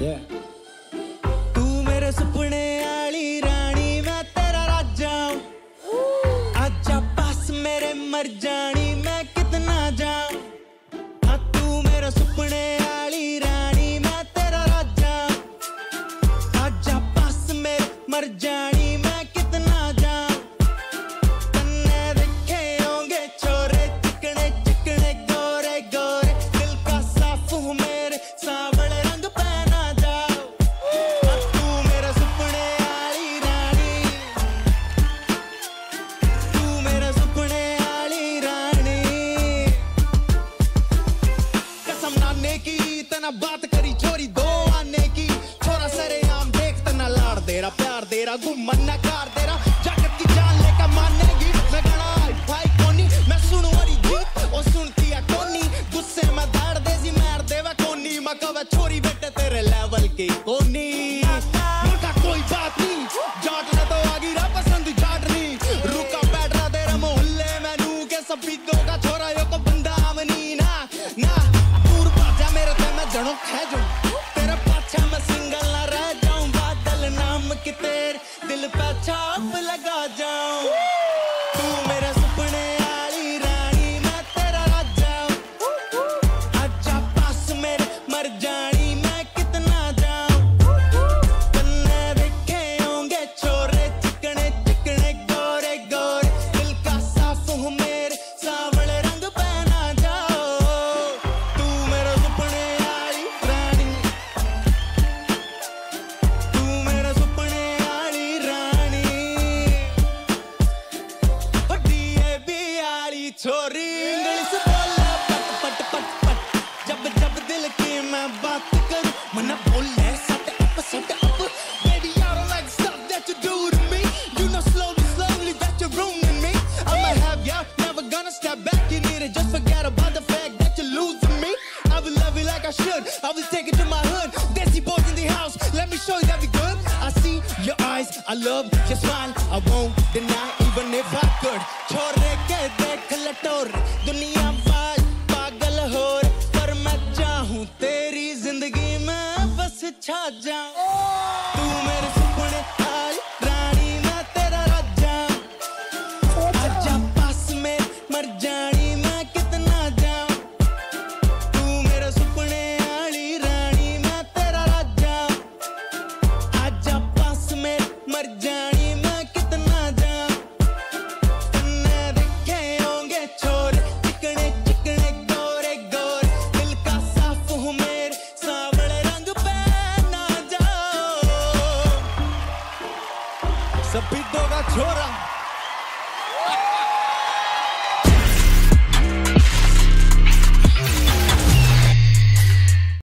तू मेरे सुपने आली रानी मैं तेरा राजा अच्छा पास मेरे मर जाने। तना बात करी, छोरी दो आने की। छोरा सरे आम देख तना लाड़ दे रहा प्यार दे रहा घूमन ना कार दे रहा जाकर की जान लेकर मानेगी। मैं आई भाई कोनी, मैं सुन वरी गीत, और सुनती है कोनी। गुस्से में दाड़ दे सी मार देवा कोनी। मैं कवे छोरी बेटे, तेरे लेवल की कोनी। ते मैं जड़ों खै जाऊँ तेरे ना रह जाऊँ, बादल नाम की तेर दिल पे लगा जाऊँ। तू मेरे बात करूं मन बोले सट अप सट up baby I don't like stuff that you do to me you know slowly slowly that you're ruining me I'ma have ya never gonna step back you need it just forget about the fact that you're losing me I will love you like I should I will take it to my hood Desi boys in the house let me show you that we good I see your eyes I love your smile I won't deny even if I could छोरे के देख लटोर दुनिया ज़िंदगी में बस छा जाऊँ तू मेरे The big dog, a chora.